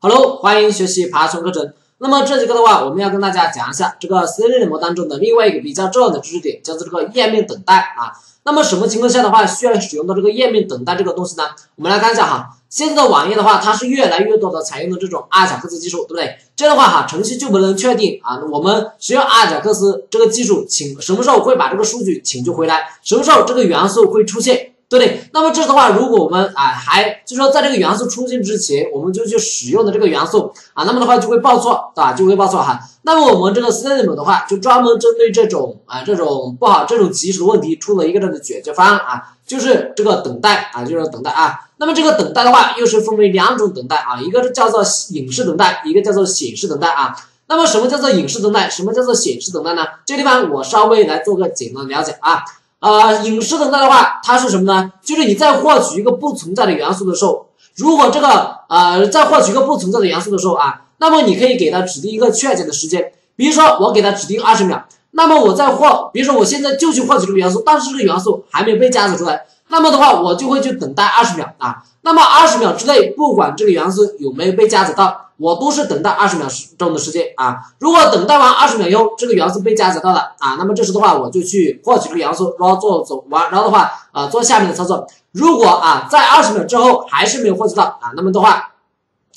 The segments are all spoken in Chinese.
Hello，欢迎学习爬虫课程。那么这节课的话，我们要跟大家讲一下这个 C 类模当中的另外一个比较重要的知识点，叫做这个页面等待啊。那么什么情况下的话需要使用到这个页面等待这个东西呢？我们来看一下哈，现在的网页的话，它是越来越多的采用的这种阿贾克斯技术，对不对？这样的话哈，程序就不能确定啊，我们使用阿贾克斯这个技术，请什么时候会把这个数据请求回来，什么时候这个元素会出现。对不对？那么这的话，如果我们啊还就说在这个元素出现之前，我们就去使用的这个元素啊，那么的话就会报错，对吧？就会报错哈。那么我们这个 System 的话，就专门针对这种啊这种不好、这种棘手的问题，出了一个这样的解决方案啊，就是这个等待啊，就是等待啊。那么这个等待的话，又是分为两种等待啊，一个是叫做影视等待，一个叫做显示等待啊。那么什么叫做影视等待？什么叫做显示等待呢？这地方我稍微来做个简单的了解啊。呃，影视等待的话，它是什么呢？就是你在获取一个不存在的元素的时候，如果这个呃在获取一个不存在的元素的时候啊，那么你可以给它指定一个确切的时间，比如说我给它指定二十秒，那么我在获，比如说我现在就去获取这个元素，但是这个元素还没被加载出来，那么的话我就会去等待二十秒啊，那么二十秒之内，不管这个元素有没有被加载到。我都是等待二十秒时钟的时间啊，如果等待完二十秒以后，这个元素被加载到了啊，那么这时的话，我就去获取这个元素，然后做走完，然后的话啊，做下面的操作。如果啊，在二十秒之后还是没有获取到啊，那么的话，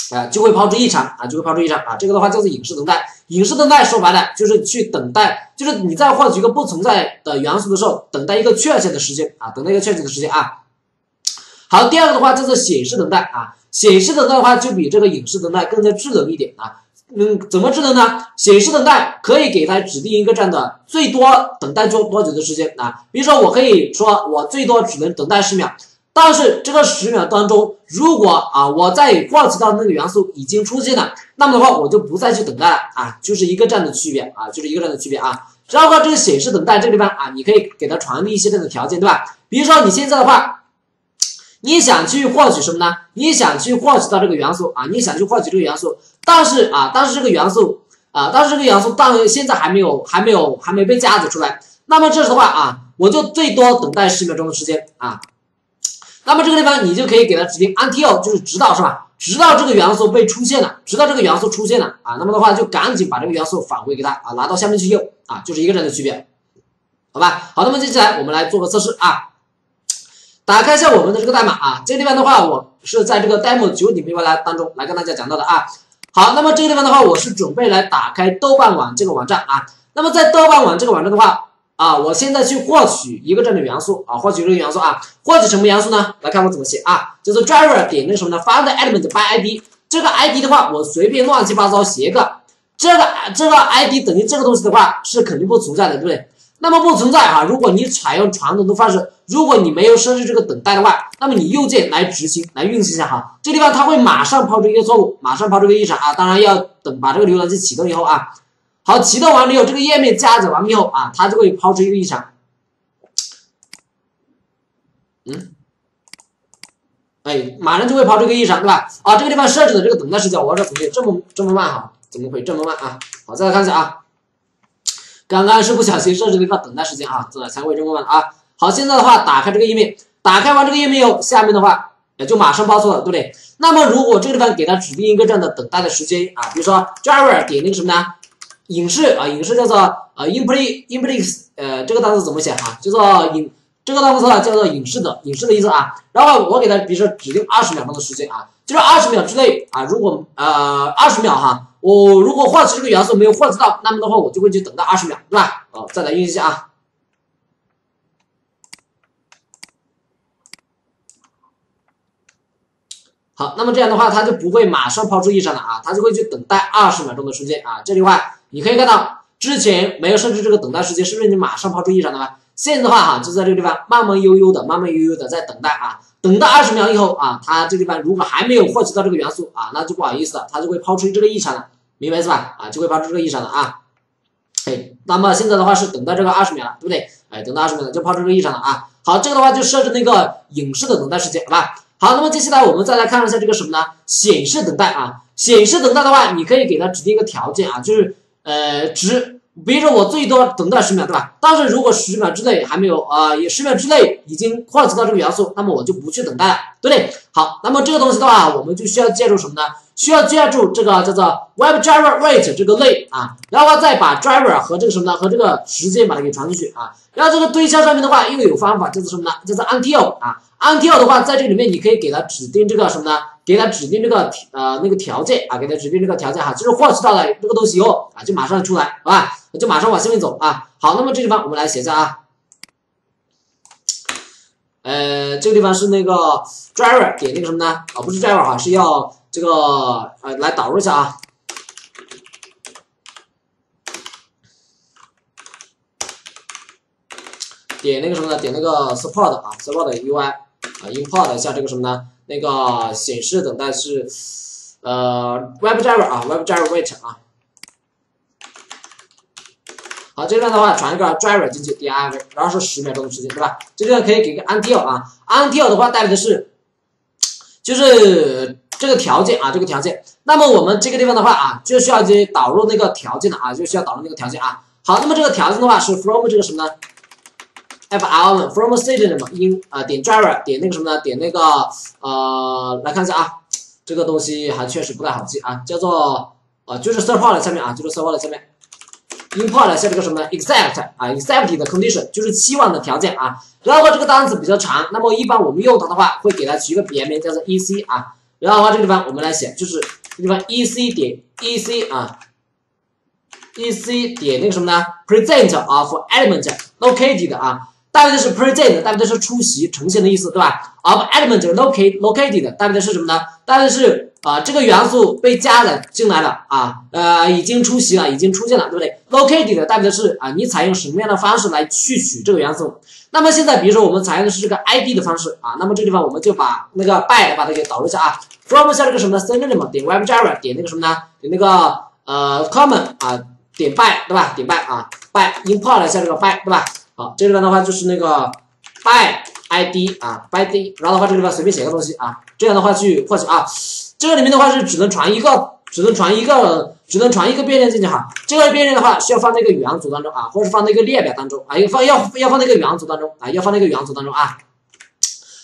啊，就会抛出异常啊，就会抛出异常啊，这个的话叫做隐式等待。隐式等待说白了就是去等待，就是你在获取一个不存在的元素的时候，等待一个确切的时间啊，等待一个确切的时间啊。好，第二个的话叫做显示等待啊。显示等待的话，就比这个影视等待更加智能一点啊。嗯，怎么智能呢？显示等待可以给它指定一个这样的最多等待多多久的时间啊。比如说，我可以说我最多只能等待十秒，但是这个十秒当中，如果啊我在获取到那个元素已经出现了，那么的话我就不再去等待了啊，就是一个这样的区别啊，就是一个这样的区别啊。然后这个显示等待这个地方啊，你可以给它传递一些这样的条件，对吧？比如说你现在的话。你想去获取什么呢？你想去获取到这个元素啊？你想去获取这个元素，但是啊，但是这个元素啊，但是这个元素但现在还没有，还没有，还没被加载出来。那么这时的话啊，我就最多等待十秒钟的时间啊。那么这个地方你就可以给它指定 until，就是直到是吧？直到这个元素被出现了，直到这个元素出现了啊。那么的话就赶紧把这个元素返回给他啊，拿到下面去用啊，就是一个这样的区别，好吧？好，那么接下来我们来做个测试啊。打开一下我们的这个代码啊，这个地方的话，我是在这个 demo 九点 P Y 来当中来跟大家讲到的啊。好，那么这个地方的话，我是准备来打开豆瓣网这个网站啊。那么在豆瓣网这个网站的话啊，我现在去获取一个这样的元素啊，获取这个元素啊，获取什么元素呢？来看我怎么写啊，就是 driver 点那什么呢？find element by ID，这个 ID 的话，我随便乱七八糟写一个，这个这个 ID 等于这个东西的话，是肯定不存在的，对不对？那么不存在啊！如果你采用传统的方式，如果你没有设置这个等待的话，那么你右键来执行来运行一下哈，这地方它会马上抛出一个错误，马上抛出个异常啊！当然要等把这个浏览器启动以后啊，好，启动完了以后，这个页面加载完毕后啊，它就会抛出一个异常。嗯，哎，马上就会抛出一个异常，对吧？啊，这个地方设置的这个等待时间，我说怎么这么这么慢哈？怎么会这么慢啊？好，再来看一下啊。刚刚是不小心设置了一个等待时间啊，这才会这么慢啊。好，现在的话打开这个页面，打开完这个页面以后，下面的话也就马上报错了，对不对？那么如果这个地方给它指定一个这样的等待的时间啊，比如说 driver 点那个什么呢？影视啊，影视叫做呃 input input 呃这个单词怎么写哈？叫做影这个单词叫做影视的影视的意思啊。然后我给它比如说指定二十秒钟的时间啊，就是二十秒之内啊，如果呃二十秒哈。我如果获取这个元素没有获取到，那么的话我就会去等待二十秒，对吧？哦，再来运行一下啊。好，那么这样的话它就不会马上抛出异常了啊，它就会去等待二十秒钟的时间啊。这句话你可以看到之前没有设置这个等待时间，是不是你马上抛出异常了吗？现在的话哈，就在这个地方慢慢悠悠的、慢慢悠悠的在等待啊。等到二十秒以后啊，它这地方如果还没有获取到这个元素啊，那就不好意思了，它就会抛出这个异常了，明白是吧？啊，就会抛出这个异常了啊。哎，那么现在的话是等到这个二十秒了，对不对？哎，等到二十秒了就抛出这个异常了啊。好，这个的话就设置那个影视的等待时间，好吧？好，那么接下来我们再来看一下这个什么呢？显示等待啊，显示等待的话，你可以给它指定一个条件啊，就是呃，值比如说我最多等待十秒，对吧？但是如果十秒之内还没有啊，也十秒之内已经获取到这个元素，那么我就不去等待了，对不对？好，那么这个东西的话，我们就需要借助什么呢？需要借助这个叫做 WebDriverWait 这个类啊，然后再把 driver 和这个什么呢？和这个时间把它给传出去啊。然后这个对象上面的话又有方法，叫做什么呢？叫做 until 啊，until 的话在这里面你可以给它指定这个什么呢？给它指定这个呃那个条件啊，给它指定这个条件哈，就是获取到了这个东西以后啊，就马上出来，好吧？就马上往下面走啊。好，那么这地方我们来写一下啊，呃，这个地方是那个 driver 点那个什么呢？啊，不是 driver 哈，是要这个呃来导入一下啊。点那个什么呢？点那个 support 啊，support UI 啊，import 一下这个什么呢？那个显示等待是呃 WebDriver 啊，WebDriverWait 啊。好，这边的话传一个 driver 进去，div，然后是十秒钟的时间，对吧？这边可以给个 until 啊，until 的话代表的是就是这个条件啊，这个条件。那么我们这个地方的话啊，就需要去导入那个条件的啊，就需要导入那个条件啊。好，那么这个条件的话是 from 这个什么呢？f element from system 嘛，in 啊点 driver 点那个什么呢？点那个呃，来看一下啊，这个东西还确实不太好记啊，叫做啊就是 support 下面啊，就是 support 下面 import 下这个什么呢？accept 啊，except 的 condition 就是期望的条件啊。然后这个单词比较长，那么一般我们用它的话，会给它取一个别名叫做 ec 啊。然后的话这个地方我们来写，就是这地方 ec 点 ec 啊，ec 点那个什么呢？present of element located 啊。代表的是 present，代表的是出席、呈现的意思，对吧？of element located，located 代表的是什么呢？代表是啊，这个元素被加了进来了啊，呃，已经出席了，已经出现了，对不对？located 代表的是啊，你采用什么样的方式来去取这个元素？那么现在，比如说我们采用的是这个 id 的方式啊，那么这地方我们就把那个 by 把它给导入一下啊，from 下这个什么 synonym 点 WebDriver 点那个什么呢？点那个呃 common 啊，点 by 对吧？点 by 啊，by import 下这个 by 对吧？好，这里边的话就是那个 by id 啊，by id，然后的话这个地方随便写个东西啊，这样的话去获取啊，这个里面的话是只能传一个，只能传一个，只能传一个变量进去哈。这个变量的话需要放在一个元组当中啊，或者是放在一个列表当中啊，要放要要放在一个元组当中啊，要放在一个元组当中啊。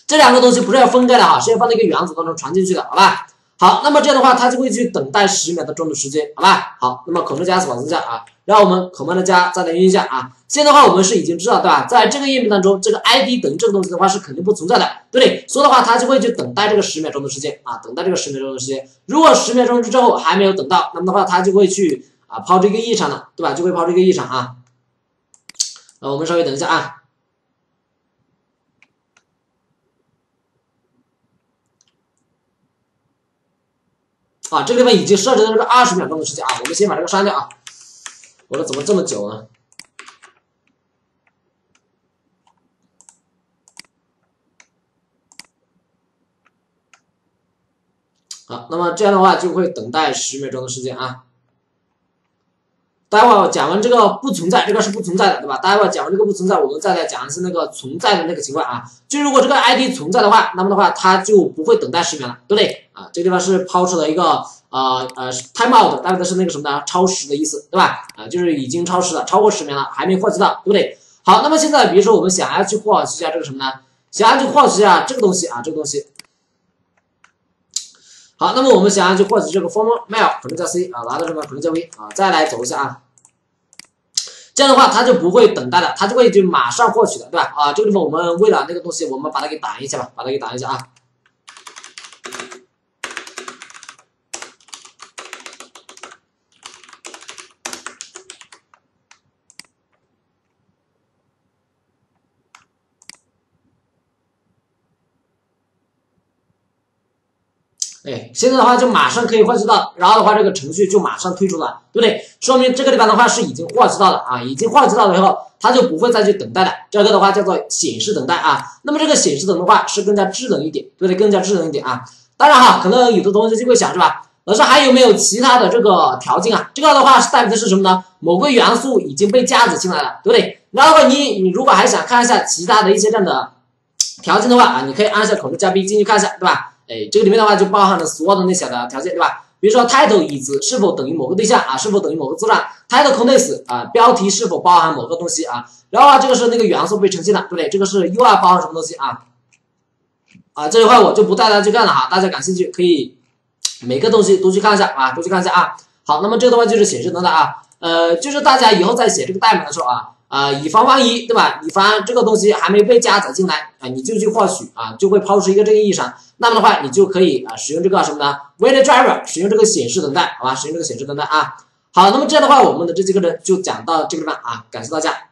这两个东西不是要分开的哈，是要放在一个元组当中传进去的，好吧？好，那么这样的话它就会去等待十秒的钟的时间，好吧？好，那么 Ctrl 加 S 保存下啊。然后我们 Command 加再来运一下啊，现在的话我们是已经知道对吧？在这个页面当中，这个 ID 等于这个东西的话是肯定不存在的，对不对？所以的话，它就会去等待这个十秒钟的时间啊，等待这个十秒钟的时间。如果十秒钟之后还没有等到，那么的话，它就会去啊抛出一个异常了，对吧？就会抛出一个异常啊。那我们稍微等一下啊。啊，这个地方已经设置了这个二十秒钟的时间啊，我们先把这个删掉啊。我说怎么这么久呢？好，那么这样的话就会等待十秒钟的时间啊。待会儿讲完这个不存在，这个是不存在的，对吧？待会儿讲完这个不存在，我们再来讲一次那个存在的那个情况啊。就如果这个 ID 存在的话，那么的话它就不会等待十秒了，对不对？啊，这地方是抛出了一个。啊呃，timeout 代表的是那个什么呢？超时的意思，对吧？啊，就是已经超时了，超过十秒了，还没获取到，对不对？好，那么现在比如说我们想要去获取一下这个什么呢？想要去获取一下这个东西啊，这个东西。好，那么我们想要去获取这个 form mail，可能叫 C 啊，拿到这个可能叫 V 啊，再来走一下啊。这样的话，它就不会等待了，它就会就马上获取的，对吧？啊，这个地方我们为了那个东西，我们把它给挡一下吧，把它给挡一下啊。哎，现在的话就马上可以获取到，然后的话这个程序就马上退出了，对不对？说明这个地方的话是已经获取到了啊，已经获取到了以后，它就不会再去等待了。这个的话叫做显示等待啊。那么这个显示等的话是更加智能一点，对不对？更加智能一点啊。当然哈，可能有的同学就会想是吧，老师还有没有其他的这个条件啊？这个的话是代表的是什么呢？某个元素已经被加载进来了，对不对？然后你你如果还想看一下其他的一些这样的条件的话啊，你可以按下 ct 加 B 进去看一下，对吧？哎，这个里面的话就包含了所有的那些的条件，对吧？比如说 title 已知是否等于某个对象啊，是否等于某个字段，title contains 啊，标题是否包含某个东西啊，然后啊，这个是那个元素被呈现的，对不对？这个是 U R 包含什么东西啊？啊，这一块我就不带大家去看了哈，大家感兴趣可以每个东西都去看一下啊，都去看一下啊。好，那么这个的话就是显示等等啊，呃，就是大家以后在写这个代码的时候啊，啊，以防万一，对吧？以防这个东西还没被加载进来啊，你就去获取啊，就会抛出一个这个异常，那么的话，你就可以啊，使用这个什么呢？wait driver，使用这个显示等待，好吧？使用这个显示等待啊。好，那么这样的话，我们的这节课呢就讲到这个地方啊，感谢大家。